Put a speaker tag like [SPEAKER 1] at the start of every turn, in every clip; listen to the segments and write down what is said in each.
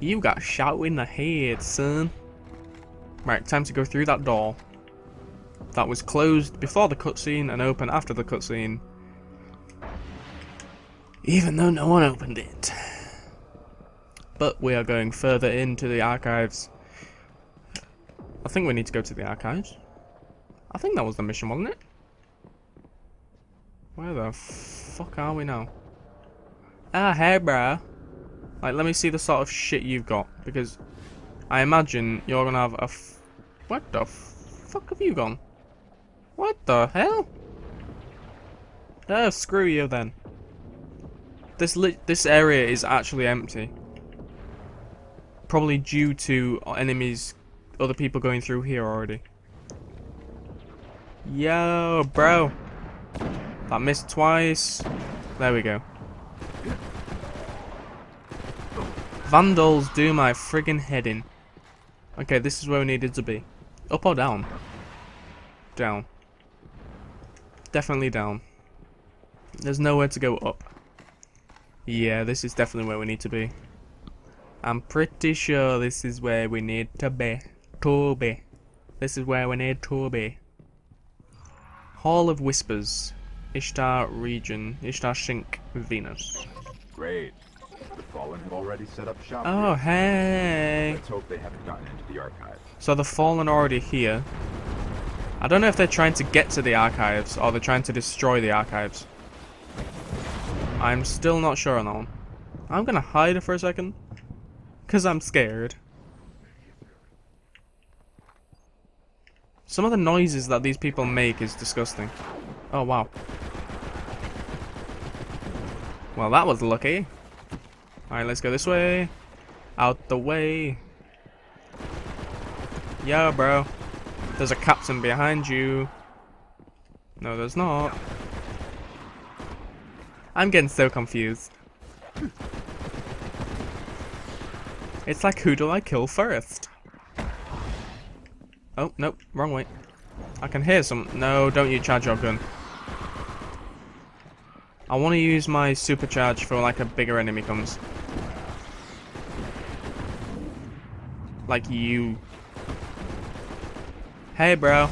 [SPEAKER 1] You got shot in the head, son. Right, time to go through that door. That was closed before the cutscene and open after the cutscene. Even though no one opened it. But we are going further into the archives. I think we need to go to the archives. I think that was the mission, wasn't it? Where the fuck are we now? Ah, hey, bruh. Like, let me see the sort of shit you've got, because I imagine you're gonna have a. F what the fuck have you gone? What the hell? Oh, screw you then. This this area is actually empty. Probably due to enemies, other people going through here already. Yo, bro. That missed twice. There we go. Vandals do my friggin' head in. Okay, this is where we needed to be. Up or down? Down. Definitely down. There's nowhere to go up. Yeah, this is definitely where we need to be. I'm pretty sure this is where we need to be. To be. This is where we need to be. Hall of Whispers. Ishtar region. Ishtar Sink, Venus.
[SPEAKER 2] Great. The Fallen have already set up shop.
[SPEAKER 1] Oh,
[SPEAKER 2] here.
[SPEAKER 1] hey.
[SPEAKER 2] Let's hope they haven't gotten into the archive.
[SPEAKER 1] So the Fallen are already here. I don't know if they're trying to get to the archives or they're trying to destroy the archives. I'm still not sure on that one. I'm gonna hide for a second. Because I'm scared. Some of the noises that these people make is disgusting. Oh, wow. Well, that was lucky. Alright, let's go this way. Out the way. Yo, bro. There's a captain behind you. No, there's not. I'm getting so confused. It's like, who do I kill first? Oh, nope, wrong way. I can hear some... No, don't you charge your gun. I want to use my supercharge for like a bigger enemy comes. Like you. Hey, bro.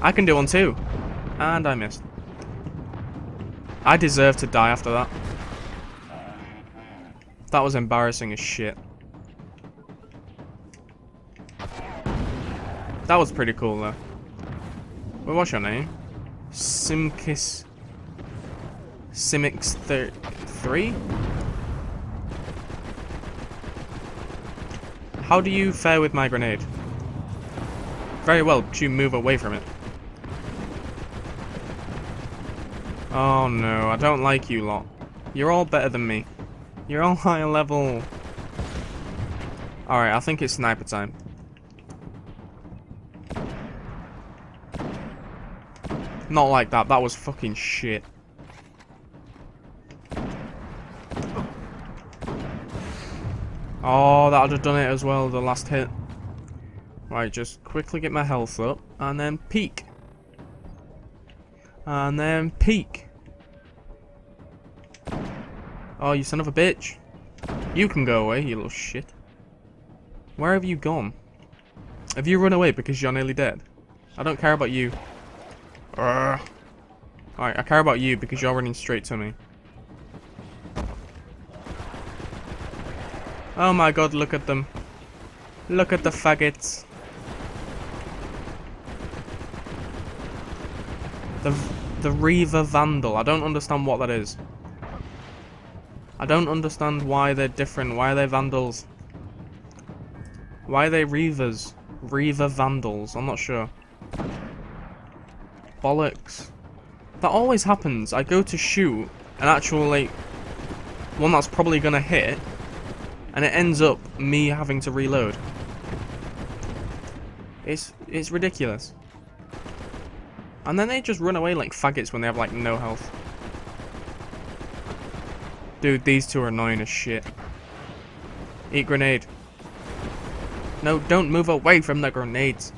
[SPEAKER 1] I can do one too. And I missed. I deserve to die after that. That was embarrassing as shit. That was pretty cool though. Well, what's your name? Simkis... Simix 3? How do you fare with my grenade? Very well, but you move away from it. Oh no, I don't like you lot. You're all better than me. You're all higher level. Alright, I think it's sniper time. Not like that, that was fucking shit. Oh, that would have done it as well, the last hit. Right, just quickly get my health up, and then peek. And then peek. Oh, you son of a bitch. You can go away, you little shit. Where have you gone? Have you run away because you're nearly dead? I don't care about you. Alright, I care about you because you're running straight to me. Oh my god, look at them. Look at the faggots. The, the Reaver Vandal. I don't understand what that is. I don't understand why they're different. Why are they Vandals? Why are they Reavers? Reaver Vandals. I'm not sure. Bollocks. That always happens. I go to shoot an actual, like, one that's probably gonna hit, and it ends up me having to reload. It's it's ridiculous. And then they just run away like faggots when they have like no health. Dude, these two are annoying as shit. Eat grenade. No, don't move away from the grenades.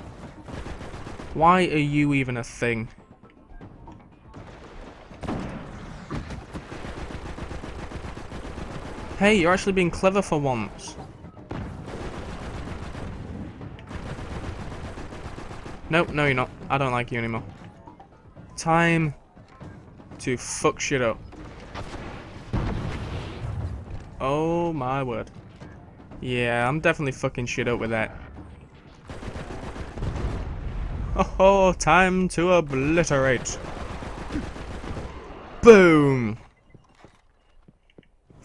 [SPEAKER 1] Why are you even a thing? Hey, you're actually being clever for once. Nope, no you're not. I don't like you anymore. Time to fuck shit up. Oh my word. Yeah, I'm definitely fucking shit up with that. Oh, time to obliterate. Boom!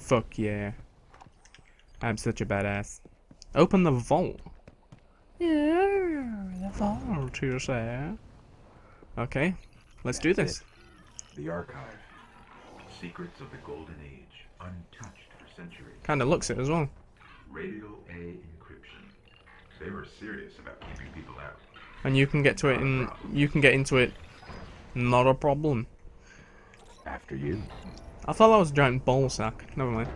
[SPEAKER 1] Fuck yeah. I'm such a badass. Open the vault. Yeah, the vault, oh, you say. Okay, let's do
[SPEAKER 2] That's
[SPEAKER 1] this.
[SPEAKER 2] The archive. Secrets of the Golden Age, untouched for centuries.
[SPEAKER 1] Kinda looks it as well.
[SPEAKER 2] Radio A encryption. They were serious about keeping people out.
[SPEAKER 1] And you can get to it in, you can get into it, not a problem.
[SPEAKER 2] After you.
[SPEAKER 1] I thought that was a giant ball sack. Never mind.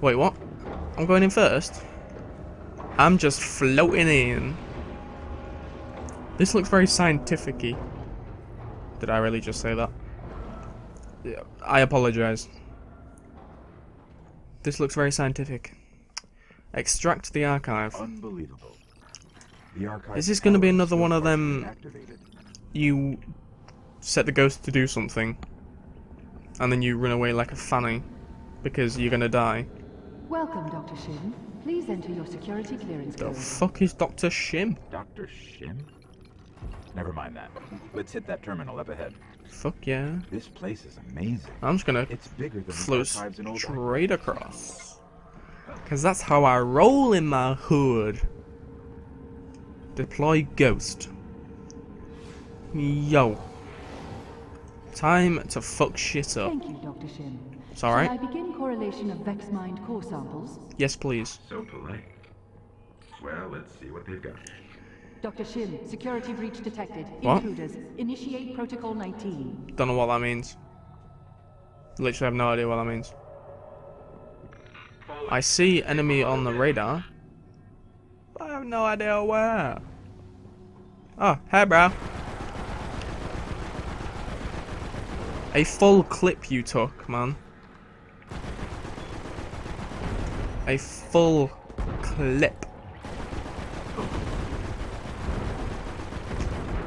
[SPEAKER 1] Wait, what? I'm going in first? I'm just floating in. This looks very scientific-y. Did I really just say that? Yeah, I apologize. This looks very scientific. Extract the archive.
[SPEAKER 2] Unbelievable. The archive.
[SPEAKER 1] Is this gonna be another one of them-
[SPEAKER 2] Activated.
[SPEAKER 1] You set the ghost to do something, and then you run away like a fanny because you're gonna die.
[SPEAKER 3] Welcome, Dr. Shim. Please enter your security clearance
[SPEAKER 1] The
[SPEAKER 3] code.
[SPEAKER 1] fuck is Dr. Shim?
[SPEAKER 2] Dr. Shim? Never mind that. Let's hit that terminal up ahead.
[SPEAKER 1] Fuck yeah.
[SPEAKER 2] This place is amazing.
[SPEAKER 1] I'm just gonna
[SPEAKER 2] It's bigger than
[SPEAKER 1] float
[SPEAKER 2] the archives in old
[SPEAKER 1] straight across. Cause that's how I roll in my hood. Deploy ghost. Yo. Time to fuck shit up.
[SPEAKER 3] Thank you, Dr. Shim.
[SPEAKER 1] It's
[SPEAKER 3] Shall I begin correlation of Vexmind core samples?
[SPEAKER 1] Yes, please.
[SPEAKER 2] So polite. Well, let's see what they've got.
[SPEAKER 3] Dr. Shim, security breach detected.
[SPEAKER 1] What?
[SPEAKER 3] Intruders. Initiate protocol 19.
[SPEAKER 1] Don't know what that means. Literally have no idea what that means. I see enemy on the radar. but I have no idea where. Oh, hey bro. A full clip you took, man. A full clip.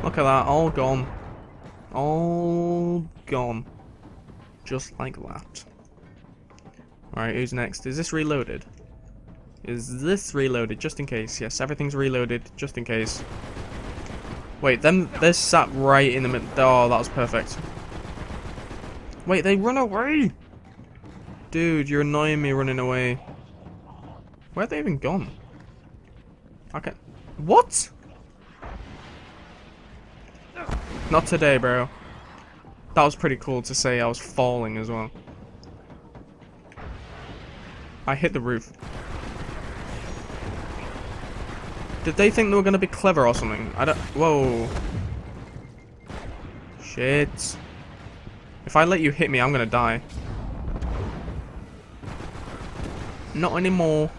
[SPEAKER 1] Look at that, all gone. All gone. Just like that. Alright, who's next? Is this reloaded? Is this reloaded? Just in case. Yes, everything's reloaded, just in case. Wait, them they're sat right in the middle. Oh, that was perfect. Wait, they run away! Dude, you're annoying me running away. Where have they even gone? Okay. What? Not today, bro. That was pretty cool to say I was falling as well. I hit the roof. Did they think they were gonna be clever or something? I don't. Whoa. Shit. If I let you hit me, I'm gonna die. Not anymore.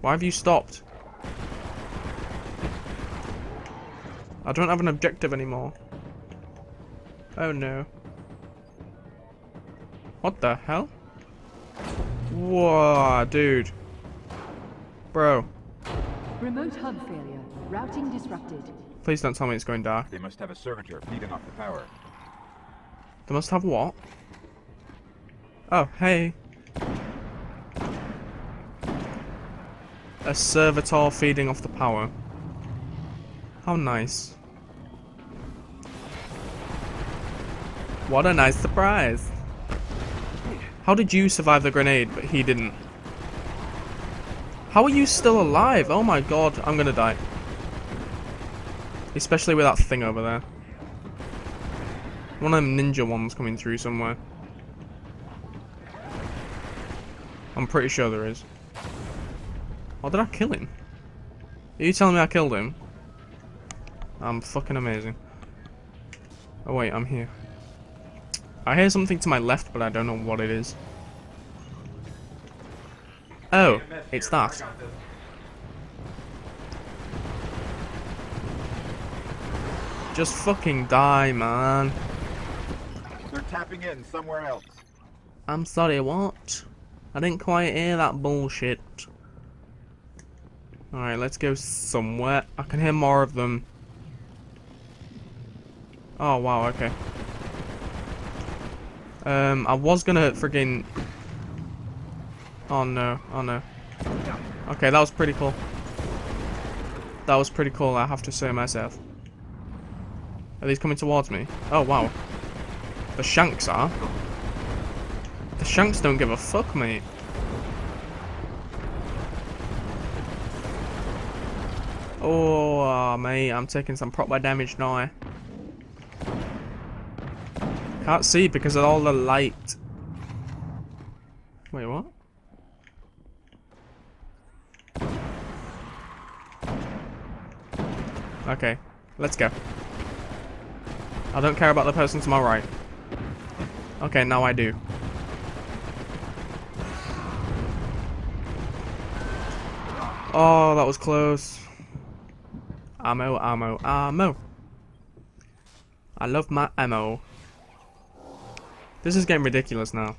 [SPEAKER 1] Why have you stopped? I don't have an objective anymore. Oh no. What the hell? Whoa, dude. Bro,
[SPEAKER 3] Remote hub failure. Routing disrupted.
[SPEAKER 1] Please don't tell me it's going dark.
[SPEAKER 2] They must have a servitor feeding off the power.
[SPEAKER 1] They must have what? Oh, hey. A servitor feeding off the power. How nice. What a nice surprise. How did you survive the grenade, but he didn't? How are you still alive? Oh my god, I'm gonna die. Especially with that thing over there. One of them ninja ones coming through somewhere. I'm pretty sure there is. Or did I kill him? Are you telling me I killed him? I'm fucking amazing. Oh wait, I'm here. I hear something to my left, but I don't know what it is. Oh, it's that. Just fucking die, man.
[SPEAKER 2] They're tapping in somewhere else.
[SPEAKER 1] I'm sorry, what? I didn't quite hear that bullshit. Alright, let's go somewhere. I can hear more of them. Oh, wow, okay. Um, I was gonna friggin... Oh no, oh no. Okay, that was pretty cool. That was pretty cool, I have to say myself. Are these coming towards me? Oh, wow. The Shanks are. The Shanks don't give a fuck, mate. Oh, ah, mate, I'm taking some proper damage now. Can't see because of all the light. Wait, what? Okay, let's go. I don't care about the person to my right. Okay, now I do. Oh, that was close. Ammo, ammo, ammo. I love my ammo. This is getting ridiculous now.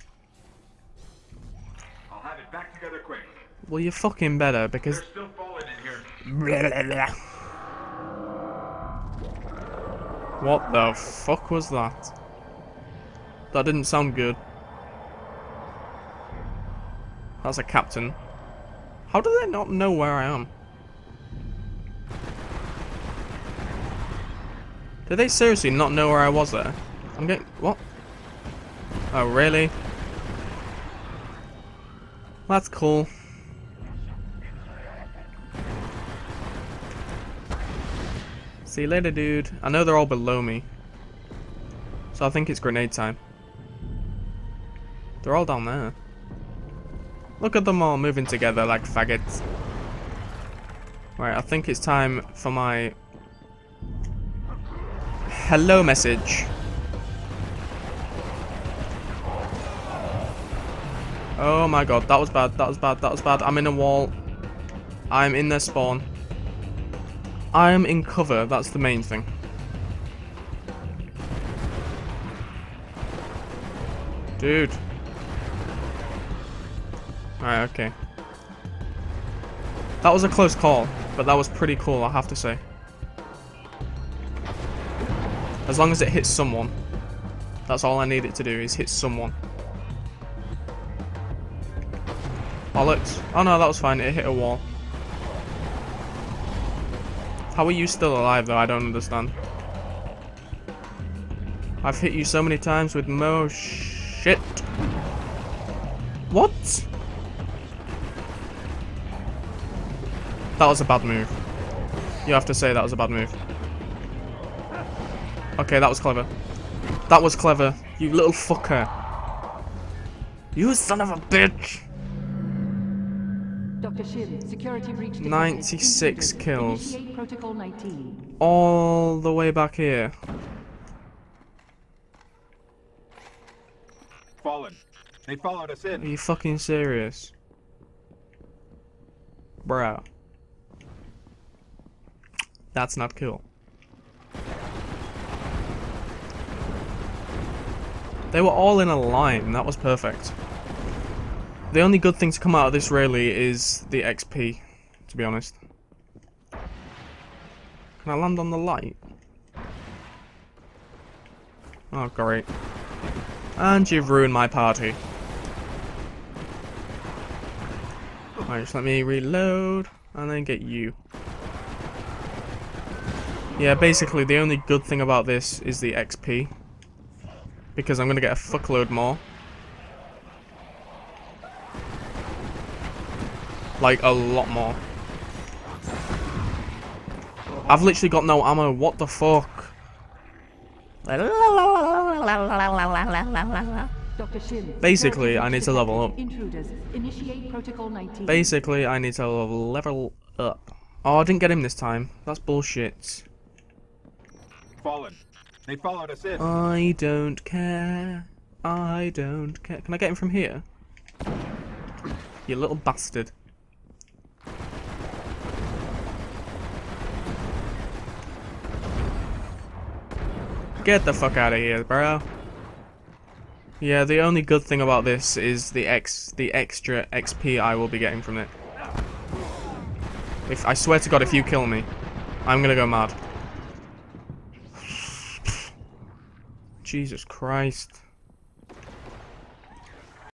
[SPEAKER 2] I'll have it back together quick.
[SPEAKER 1] Well, you fucking better because.
[SPEAKER 2] There's still fallen in here.
[SPEAKER 1] What the fuck was that? That didn't sound good. That's a captain. How do they not know where I am? Did they seriously not know where I was there? I'm getting... What? Oh, really? That's cool. See you later, dude. I know they're all below me. So I think it's grenade time. They're all down there. Look at them all moving together like faggots. Right, I think it's time for my hello message. Oh my god, that was bad, that was bad, that was bad. I'm in a wall. I'm in their spawn. I am in cover, that's the main thing. Dude. Alright, okay. That was a close call, but that was pretty cool, I have to say. As long as it hits someone. That's all I need it to do, is hit someone. Bollocks. Oh no, that was fine, it hit a wall. How are you still alive though? I don't understand. I've hit you so many times with mo shit. What? That was a bad move. You have to say that was a bad move. Okay, that was clever. That was clever. You little fucker. You son of a bitch. 96 kills.
[SPEAKER 3] Protocol 19.
[SPEAKER 1] All the way back here.
[SPEAKER 2] Fallen. They followed us in.
[SPEAKER 1] Are you fucking serious? Bro. That's not cool. They were all in a line, that was perfect. The only good thing to come out of this really is the XP, to be honest. Can I land on the light? Oh, great. And you've ruined my party. Alright, just let me reload and then get you. Yeah, basically the only good thing about this is the XP. Because I'm gonna get a fuckload more. Like, a lot more. I've literally got no ammo, what the fuck? Basically, I need to level
[SPEAKER 3] detected. Intruders. Initiate protocol 19.
[SPEAKER 1] Basically, I need to level up. Oh, I didn't get him this time. That's bullshit.
[SPEAKER 2] Fallen. They followed us in.
[SPEAKER 1] I don't care. I don't care. Can I get him from here? You little bastard. Get the fuck out of here, bro. Yeah, the only good thing about this is the X, the extra XP I will be getting from it. If I swear to God, if you kill me, I'm gonna go mad. Jesus Christ.